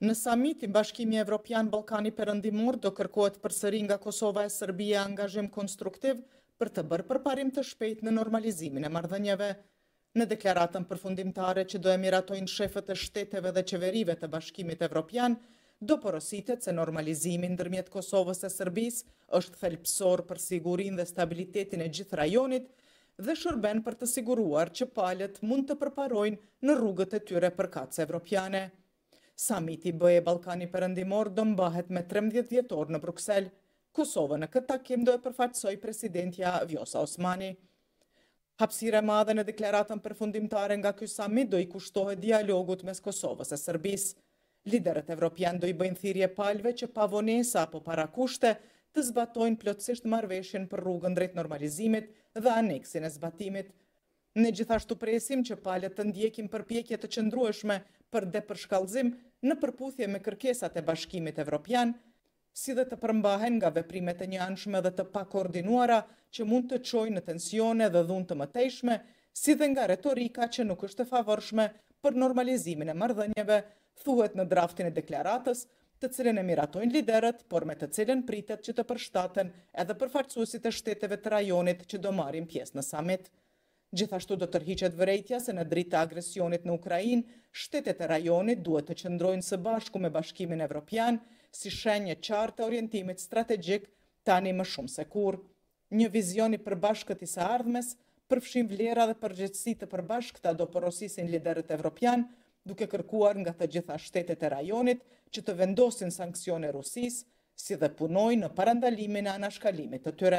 Në samitin Bashkimi Evropian Ballkani Perëndimor do kërkohet përsëri nga Kosova e Serbia angazhim konstruktiv për të bërë përparim të shpejtë në normalizimin e marrëdhënieve. Në deklaratën përfundimtare që do e miratojnë shefët e shteteve dhe qeverive të Bashkimit Evropian, do porositet se normalizimi ndërmjet Kosovës e Serbisë është thelbësor për sigurinë dhe stabilitetin e gjithë rajonit, dhe shërben për të siguruar që palët mund të përparojnë në rrugët e tyre përkatëse evropiane. Samiti BE-Ballkani Perëndimor do mbahet me trembëdhjetë dhjetor në Bruksel. Kosovën në këtë takim do e përfaqësojë presidentja Vjosa Osmani. Hapësirë e madhe në deklaratën përfundimtare nga ky samit do i kushtohet dialogut mes Kosovës e Serbisë. Liderët evropianë do i bëjnë thirrje palëve që pa vonesa apo parakushte të zbatojnë plotësisht marrëveshjen për rrugën drejt normalizimit dhe aneksin e zbatimit. Ne gjithashtu presim që palët të ndjekin përpjekje të qëndrueshme për depërshkallëzim në përputhje me kërkesat e Bashkimit Evropian, si dhe të përmbahen nga veprimet e njëanshme dhe të pakoordinuara që mund të çojnë në tensione dhe dhunë të mëtejshme, si dhe nga retorika që nuk është e favorshme për normalizimin e marrëdhënieve, thuhet në draftin e deklaratës, të cilën e miratojnë liderët, por me të cilën pritet që të përshtaten edhe përfaqësuesit e shteteve të rajonit që do marrin pjesë në samit. Gjithashtu do tërhiqet vërejtja se në dritë të agresionit në Ukrainë, shtetet e rajonit duhet të qëndrojnë së bashku me Bashkimin Evropian, si shenjë e qartë e orientimit strategjik tani më shumë se kurrë. Një vizion i përbashkët i së ardhmes, përfshin vlera dhe përgjegjësi të përbashkëta do porosisin liderët evropianë, duke kërkuar nga të gjitha shtetet e rajonit që të vendosin sanksione Rusisë, si dhe punojnë në parandalimin e anashkalimit të tyre.